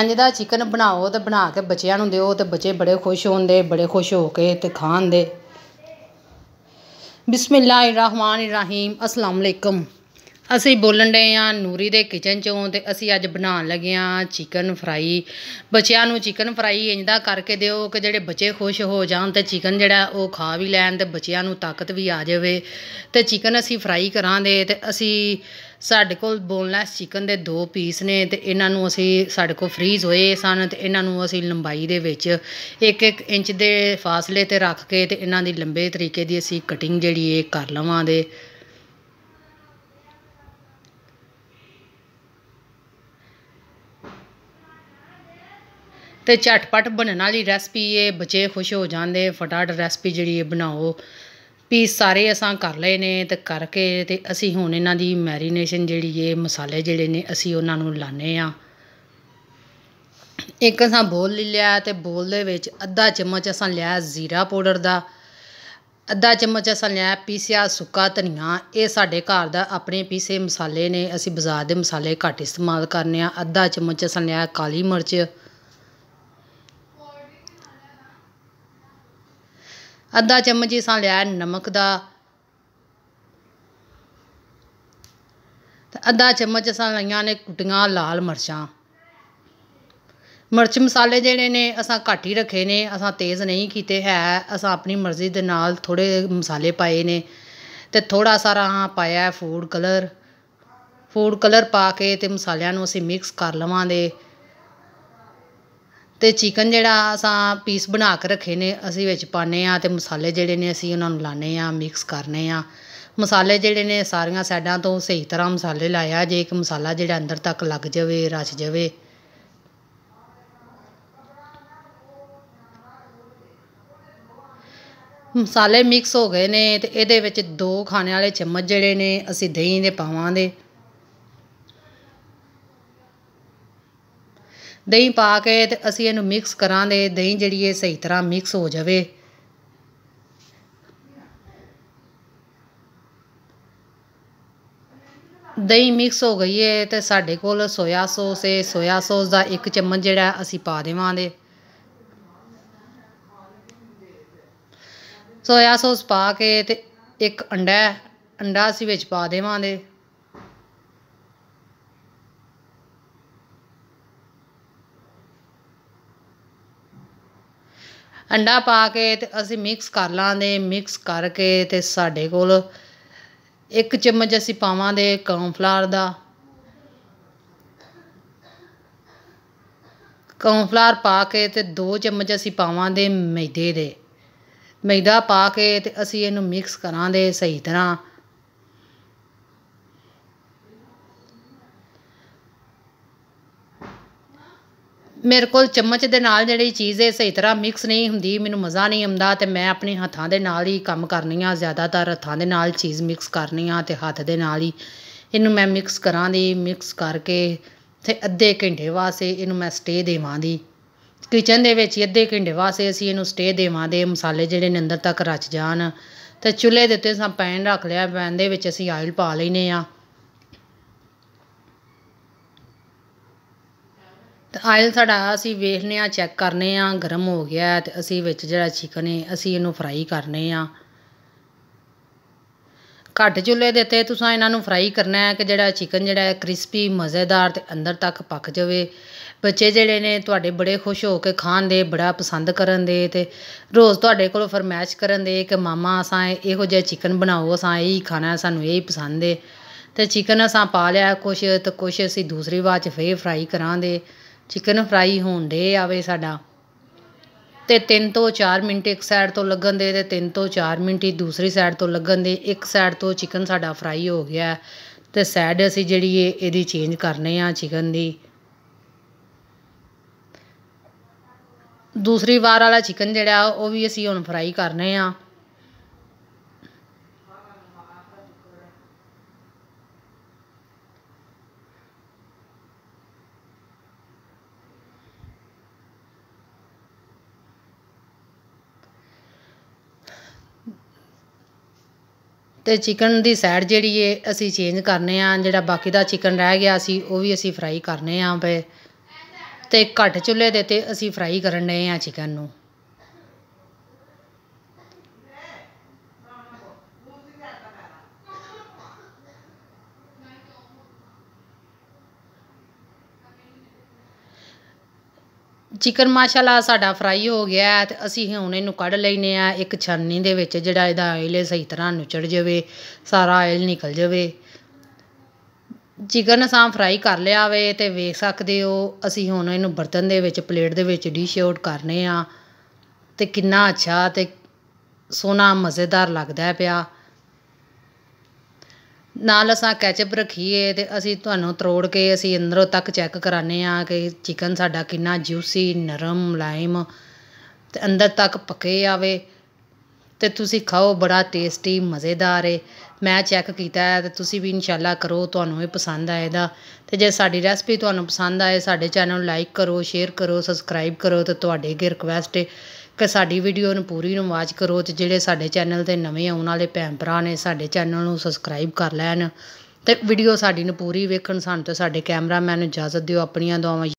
ਇੰਝ ਦਾ ਚਿਕਨ ਬਣਾਓ ਅਤੇ ਬਣਾ ਕੇ ਬੱਚਿਆਂ ਨੂੰ ਦਿਓ ਅਤੇ ਬੱਚੇ ਬੜੇ ਖੁਸ਼ ਹੁੰਦੇ ਬੜੇ ਖੁਸ਼ ਹੋ ਕੇ ਅਤੇ ਖਾਂਦੇ ਬਿਸਮਿਲ੍ਲਾ ਰਹਿਮਾਨ ਰਹੀਮ ਅਸਲਾਮ ਅਲੈਕਮ ਅਸੀਂ ਬੋਲਣ ਡਏ ਹਾਂ ਨੂਰੀ ਦੇ ਕਿਚਨ 'ਚੋਂ ਅਤੇ ਅਸੀਂ ਅੱਜ ਬਣਾਉਣ ਲੱਗੇ ਹਾਂ ਚਿਕਨ ਫਰਾਈ ਬੱਚਿਆਂ ਨੂੰ ਚਿਕਨ ਫਰਾਈ ਇੰਜਦਾ ਕਰਕੇ ਦਿਓ ਕਿ ਜਿਹੜੇ ਬੱਚੇ ਖੁਸ਼ ਹੋ ਜਾਣ ਅਤੇ ਚਿਕਨ ਜਿਹੜਾ ਉਹ ਖਾ ਵੀ ਲੈਣ ਅਤੇ ਬੱਚਿਆਂ ਨੂੰ ਤਾਕਤ ਵੀ ਆ ਜਾਵੇ। ਅਤੇ ਚਿਕਨ ਅਸੀਂ ਫਰਾਈ ਕਰਾਂਗੇ ਅਤੇ ਅਸੀਂ ਸਾਡੇ ਕੋਲ ਬੋਨਲੈਸ ਚਿਕਨ ਦੇ ਦੋ ਪੀਸ ਨੇ ਅਤੇ ਇਹਨਾਂ ਨੂੰ ਅਸੀਂ ਸਾਡੇ ਕੋਲ ਫਰੀਜ਼ ਹੋਏ ਸਨ ਅਤੇ ਇਹਨਾਂ ਨੂੰ ਅਸੀਂ ਲੰਬਾਈ ਦੇ ਵਿੱਚ ਇੱਕ ਇੱਕ ਇੰਚ ਦੇ ਫਾਸਲੇ 'ਤੇ ਰੱਖ ਕੇ ਅਤੇ ਇਹਨਾਂ ਦੀ ਲੰਬੇ ਤਰੀਕੇ ਦੀ ਅਸੀਂ ਕਟਿੰਗ ਜਿਹੜੀ ਇਹ ਕਰ ਲਵਾਂਗੇ। ਅਤੇ ਝਟਪਟ ਬਣਨ ਵਾਲੀ ਰੈਸਪੀ ਇਹ ਬੱਚੇ ਖੁਸ਼ ਹੋ ਜਾਂਦੇ, ਫਟਾਫਟ ਰੈਸਪੀ ਜਿਹੜੀ ਇਹ ਬਣਾਓ। ਪੀਸ ਸਾਰੇ ਅਸਾਂ ਕਰ ਲਏ ਨੇ ਅਤੇ ਕਰਕੇ ਅਤੇ ਅਸੀਂ ਹੁਣ ਇਹਨਾਂ ਦੀ ਮੈਰੀਨੇਸ਼ਨ ਜਿਹੜੀ ਇਹ ਮਸਾਲੇ ਜਿਹੜੇ ਨੇ ਅਸੀਂ ਉਹਨਾਂ ਨੂੰ ਲਾਣੇ ਆ ਇੱਕ ਅਸਾਂ ਬੋਲ ਲੈ ਲਿਆ ਅਤੇ ਬੋਲ ਦੇ ਵਿੱਚ ਅੱਧਾ ਚਮਚ ਅਸਾਂ ਲਿਆ ਜ਼ੀਰਾ ਪਾਊਡਰ ਦਾ, ਅੱਧਾ ਚਮਚ ਅਸਾਂ ਲਿਆ ਪੀਸਿਆ ਸੁੱਕਾ ਧਨੀਆ। ਇਹ ਸਾਡੇ ਘਰ ਦਾ ਆਪਣੇ ਪੀਸੇ ਮਸਾਲੇ ਨੇ, ਅਸੀਂ ਬਾਜ਼ਾਰ ਦੇ ਮਸਾਲੇ ਘੱਟ ਇਸਤੇਮਾਲ ਕਰਨੇ ਆ ਅੱਧਾ ਚਮਚ ਅਸਾਂ ਲਿਆ ਕਾਲੀ ਮਿਰਚ ਅੱਧਾ ਚਮਚ ਹੀ ਸਾਂ ਲਿਆ ਨਮਕ ਦਾ। ਤੇ ਅੱਧਾ ਚਮਚ ਅਸਾਂ ਲਈਆਂ ਨੇ ਕੁੱਟੀਆਂ ਲਾਲ ਮਿਰਚਾਂ। ਮਿਰਚ ਮਸਾਲੇ ਜਿਹੜੇ ਨੇ ਅਸਾਂ ਘੱਟ ਹੀ ਰੱਖੇ ਨੇ, ਅਸਾਂ ਤੇਜ਼ ਨਹੀਂ ਕੀਤੇ। ਹੈ, ਅਸਾਂ ਆਪਣੀ ਮਰਜ਼ੀ ਦੇ ਨਾਲ ਥੋੜ੍ਹੇ ਮਸਾਲੇ ਪਾਏ ਨੇ। ਅਤੇ ਥੋੜ੍ਹਾ ਸਾਰਾ ਪਾਇਆ ਫੂਡ ਕਲਰ ਫੂਡ ਕਲਰ ਪਾ ਕੇ ਅਤੇ ਮਸਾਲਿਆਂ ਨੂੰ ਅਸੀਂ ਮਿਕਸ ਕਰ ਲਵਾਂਗੇ। ਅਤੇ ਚਿਕਨ ਜਿਹੜਾ ਅਸਾਂ ਪੀਸ ਬਣਾ ਕੇ ਰੱਖੇ ਨੇ, ਅਸੀਂ ਵਿੱਚ ਪਾਉਂਦੇ ਹਾਂ ਅਤੇ ਮਸਾਲੇ ਜਿਹੜੇ ਨੇ ਅਸੀਂ ਉਹਨਾਂ ਨੂੰ ਲਾਉਂਦੇ ਹਾਂ ਮਿਕਸ ਕਰਦੇ ਹਾਂ। ਮਸਾਲੇ ਜਿਹੜੇ ਨੇ ਸਾਰੀਆਂ ਸਾਈਡਾਂ ਤੋਂ ਸਹੀ ਤਰ੍ਹਾਂ ਮਸਾਲੇ ਲਾਇਆ, ਜੇ ਇੱਕ ਮਸਾਲਾ ਜਿਹੜਾ ਅੰਦਰ ਤੱਕ ਲੱਗ ਜਾਵੇ, ਰਚ ਜਾਵੇ। ਮਸਾਲੇ ਮਿਕਸ ਹੋ ਗਏ ਨੇ ਅਤੇ ਇਹਦੇ ਵਿੱਚ ਦੋ ਖਾਣੇ ਵਾਲੇ ਚਮਚ ਜਿਹੜੇ ਨੇ ਅਸੀਂ ਦਹੀਂ ਦੇ ਪਾਵਾਂਗੇ। ਦਹੀਂ ਪਾ ਕੇ ਅਤੇ ਅਸੀਂ ਇਹਨੂੰ ਮਿਕਸ ਕਰਾਂਗੇ, ਦਹੀਂ ਜਿਹੜੀ ਇਹ ਸਹੀ ਤਰ੍ਹਾਂ ਮਿਕਸ ਹੋ ਜਾਵੇ। ਦਹੀਂ ਮਿਕਸ ਹੋ ਗਈ ਹੈ ਅਤੇ ਸਾਡੇ ਕੋਲ ਸੋਇਆ ਸੌਸ ਹੈ ਸੋਇਆ ਸੌਸ ਦਾ ਇੱਕ ਚਮਚ ਜਿਹੜਾ ਅਸੀਂ ਪਾ ਦੇਵਾਂਗੇ। ਸੋਇਆ ਸੌਸ ਪਾ ਕੇ ਅਤੇ ਇੱਕ ਅੰਡਾ ਅੰਡਾ ਅਸੀਂ ਵਿੱਚ ਪਾ ਦੇਵਾਂਗੇ। ਅੰਡਾ ਪਾ ਕੇ ਅਤੇ ਅਸੀਂ ਮਿਕਸ ਕਰ ਲਵਾਂਗੇ ਮਿਕਸ ਕਰਕੇ ਅਤੇ ਸਾਡੇ ਕੋਲ ਇੱਕ ਚਮਚ ਅਸੀਂ ਪਾਵਾਂਗੇ ਕੌਨਫਲਾਰ ਦਾ। ਕੌਨਫਲਾਰ ਪਾ ਕੇ ਅਤੇ ਦੋ ਚਮਚ ਅਸੀਂ ਪਾਵਾਂਗੇ ਮੈਦੇ ਦੇ। ਮੈਦਾ ਪਾ ਕੇ ਅਤੇ ਅਸੀਂ ਇਹਨੂੰ ਮਿਕਸ ਕਰਾਂਗੇ ਸਹੀ ਤਰ੍ਹਾਂ। ਮੇਰੇ ਕੋਲ ਚਮਚ ਦੇ ਨਾਲ ਜਿਹੜੀ ਚੀਜ਼ ਹੈ ਸਹੀ ਤਰ੍ਹਾਂ ਮਿਕਸ ਨਹੀਂ ਹੁੰਦੀ, ਮੈਨੂੰ ਮਜ਼ਾ ਨਹੀਂ ਆਉਂਦਾ ਅਤੇ ਮੈਂ ਆਪਣੇ ਹੱਥਾਂ ਦੇ ਨਾਲ ਹੀ ਕੰਮ ਕਰਨੀ ਆ, ਜ਼ਿਆਦਾਤਰ ਹੱਥਾਂ ਦੇ ਨਾਲ ਚੀਜ਼ ਮਿਕਸ ਕਰਨੀ ਆ ਅਤੇ ਹੱਥ ਦੇ ਨਾਲ ਹੀ ਇਹਨੂੰ ਮੈਂ ਮਿਕਸ ਕਰਾਂਗੀ ਮਿਕਸ ਕਰਕੇ ਅਤੇ ਅੱਧੇ ਘੰਟੇ ਵਾਸਤੇ ਇਹਨੂੰ ਮੈਂ ਸਟੇ ਦੇਵਾਂਗੀ ਕਿਚਨ ਦੇ ਵਿੱਚ ਹੀ ਅੱਧੇ ਘੰਟੇ ਵਾਸਤੇ ਅਸੀਂ ਇਹਨੂੰ ਸਟੇ ਦੇਵਾਂਗੇ ਮਸਾਲੇ ਜਿਹੜੇ ਨੇ ਅੰਦਰ ਤੱਕ ਰਚ ਜਾਣ ਅਤੇ ਚੁੱਲ੍ਹੇ ਦੇ ਉੱਤੇ ਸਾਂ ਪੈਨ ਰੱਖ ਲਿਆ ਪੈਨ ਦੇ ਵਿੱਚ ਅਸੀਂ ਆਇਲ ਪਾ ਲੈਨੇ ਆ। ਆਇਲ ਸਾਡਾ ਅਸੀਂ ਵੇਖਦੇ ਹਾਂ, ਚੈੱਕ ਕਰਦੇ ਹਾਂ, ਗਰਮ ਹੋ ਗਿਆ ਅਤੇ ਅਸੀਂ ਵਿੱਚ ਜਿਹੜਾ ਚਿਕਨ ਹੈ ਅਸੀਂ ਇਹਨੂੰ ਫਰਾਈ ਕਰਨੇ ਆ ਘੱਟ ਚੁੱਲ੍ਹੇ ਦੇ ਉੱਤੇ ਤੁਸੀਂ ਇਹਨਾਂ ਨੂੰ ਫਰਾਈ ਕਰਨਾ ਹੈ ਕਿ ਜਿਹੜਾ ਚਿਕਨ ਜਿਹੜਾ ਕ੍ਰਿਸਪੀ ਮਜ਼ੇਦਾਰ ਅਤੇ ਅੰਦਰ ਤੱਕ ਪੱਕ ਜਾਵੇ। ਬੱਚੇ ਜਿਹੜੇ ਨੇ, ਤੁਹਾਡੇ ਬੜੇ ਖੁਸ਼ ਹੋ ਕੇ ਖਾਣ ਦੇ, ਬੜਾ ਪਸੰਦ ਕਰਨ ਦੇ ਤੇ ਰੋਜ਼ ਤੁਹਾਡੇ ਕੋਲ ਫਰਮਾਇਸ਼ ਕਰਨ ਦੇ ਕਿ ਮਾਮਾ, ਅਸਾਂ ਇਹੋ ਜਿਹਾ ਚਿਕਨ ਬਣਾਓ, ਅਸਾਂ ਇਹੀ ਖਾਣਾ, ਸਾਨੂੰ ਇਹ ਹੀ ਪਸੰਦ ਹੈ ਤੇ ਚਿਕਨ ਅਸਾਂ ਪਾ ਲਿਆ ਕੁਛ ਤੇ ਕੁਛ ਅਸੀਂ ਦੂਸਰੀ ਵਾਰ 'ਚ ਫੇਰ ਫਰਾਈ ਕਰਾਂਗੇ। ਚਿਕਨ ਫਰਾਈ ਹੋਣ ਦੇ ਆਵੇ ਸਾਡਾ। ਤੇ 3 ਤੋਂ 4 ਮਿੰਟ ਇੱਕ ਸਾਈਡ ਤੋਂ ਲੱਗਣ ਦੇ ਤੇ 3 ਤੋਂ 4 ਮਿੰਟ ਹੀ ਦੂਸਰੀ ਸਾਈਡ ਤੋਂ ਲੱਗਣ ਦੇ। ਇੱਕ ਸਾਈਡ ਤੋਂ ਚਿਕਨ ਸਾਡਾ ਫਰਾਈ ਹੋ ਗਿਆ। ਤੇ ਸਾਈਡ ਅਸੀਂ ਜਿਹੜੀ ਇਹ, ਇਹਦੀ ਚੇਂਜ ਕਰਨੇ ਆ ਚਿਕਨ ਦੀ। ਦੂਸਰੀ ਵਾਰ ਵਾਲਾ ਚਿਕਨ ਜਿਹੜਾ, ਉਹ ਵੀ ਅਸੀਂ ਹੁਣ ਫਰਾਈ ਕਰਨੇ ਆ। ਅਤੇ ਚਿਕਨ ਦੀ ਸਾਈਡ ਜਿਹੜੀ ਹੈ ਅਸੀਂ ਚੇਂਜ ਕਰਨੇ ਆ। ਜਿਹੜਾ ਬਾਕੀ ਦਾ ਚਿਕਨ ਰਹਿ ਗਿਆ ਸੀ ਉਹ ਵੀ ਅਸੀਂ ਫਰਾਈ ਕਰਨੇ ਆ ਪਏ ਅਤੇ ਘੱਟ ਚੁੱਲ੍ਹੇ ਦੇ ਤੇ ਅਸੀਂ ਫਰਾਈ ਕਰਨ ਡਏ ਹਾਂ ਚਿਕਨ ਨੂੰ। ਚਿਕਨ ਮਾਸ਼ਾਅੱਲਾ ਸਾਡਾ ਫਰਾਈ ਹੋ ਗਿਆ ਹੈ ਤੇ ਅਸੀਂ ਹੁਣ ਇਹਨੂੰ ਕੱਢ ਲੈਨੇ ਆ ਇੱਕ ਛਾਨਣੀ ਦੇ ਵਿੱਚ ਜਿਹੜਾ ਇਹਦਾ ਆਇਲ ਹੈ ਸਹੀ ਤਰ੍ਹਾਂ ਨੁਚੜ ਜਾਵੇ, ਸਾਰਾ ਆਇਲ ਨਿਕਲ ਜਾਵੇ। ਚਿਕਨ ਅਸਾਂ ਫਰਾਈ ਕਰ ਲਿਆ ਵੇ ਤੇ ਵੇਖ ਸਕਦੇ ਹੋ, ਅਸੀਂ ਹੁਣ ਇਹਨੂੰ ਬਰਤਨ ਦੇ ਵਿੱਚ, ਪਲੇਟ ਦੇ ਵਿੱਚ ਡਿਸ਼ ਆਊਟ ਕਰਨੇ ਆ ਤੇ ਕਿੰਨਾ ਅੱਛਾ ਤੇ ਸੋਹਣਾ ਮਜ਼ੇਦਾਰ ਲੱਗਦਾ ਪਿਆ। ਨਾਲ ਅਸਾਂ ਕੈਚਅਪ ਰੱਖੀਏ ਅਤੇ ਅਸੀਂ ਤੁਹਾਨੂੰ ਤਰੋੜ ਕੇ ਅਸੀਂ ਅੰਦਰੋਂ ਤੱਕ ਚੈੱਕ ਕਰਾਉਂਦੇ ਹਾਂ ਕਿ ਚਿਕਨ ਸਾਡਾ ਕਿੰਨਾ ਜੂਸੀ ਨਰਮ ਮੁਲਾਇਮ ਅਤੇ ਅੰਦਰ ਤੱਕ ਪੱਕੇ ਆਵੇ। ਅਤੇ ਤੁਸੀਂ ਖਾਓ, ਬੜਾ ਟੇਸਟੀ ਮਜ਼ੇਦਾਰ ਏ। ਮੈਂ ਚੈੱਕ ਕੀਤਾ ਹੈ ਤੇ ਤੁਸੀਂ ਵੀ ਇਨਸ਼ਾਅੱਲਾ ਕਰੋ, ਤੁਹਾਨੂੰ ਵੀ ਪਸੰਦ ਆਏਗਾ ਅਤੇ ਜੇ ਸਾਡੀ ਰੈਸਪੀ ਤੁਹਾਨੂੰ ਪਸੰਦ ਆਏ, ਸਾਡੇ ਚੈਨਲ ਨੂੰ ਲਾਈਕ ਕਰੋ ਸ਼ੇਅਰ ਕਰੋ ਸਬਸਕ੍ਰਾਈਬ ਕਰੋ ਅਤੇ ਤੁਹਾਡੇ ਅੱਗੇ ਰਿਕੁਐਸਟ ਏ ਕਿ ਸਾਡੀ ਵੀਡੀਓ ਨੂੰ ਪੂਰੀ ਨੂੰ ਵਾਚ ਕਰੋ ਅਤੇ ਜਿਹੜੇ ਸਾਡੇ ਚੈਨਲ ਤੇ ਨਵੇਂ ਆਉਣ ਵਾਲੇ ਭੈਣ ਭਰਾ ਨੇ, ਸਾਡੇ ਚੈਨਲ ਨੂੰ ਸਬਸਕ੍ਰਾਈਬ ਕਰ ਲੈਣ। ਅਤੇ ਵੀਡੀਓ ਸਾਡੀ ਨੂੰ ਪੂਰੀ ਵੇਖਣ ਸਾਨੂੰ ਤੇ ਸਾਡੇ ਕੈਮਰਾਮੈਨ ਨੂੰ ਇਜਾਜ਼ਤ ਦਿਓ, ਆਪਣੀਆਂ ਦੁਆਵਾਂ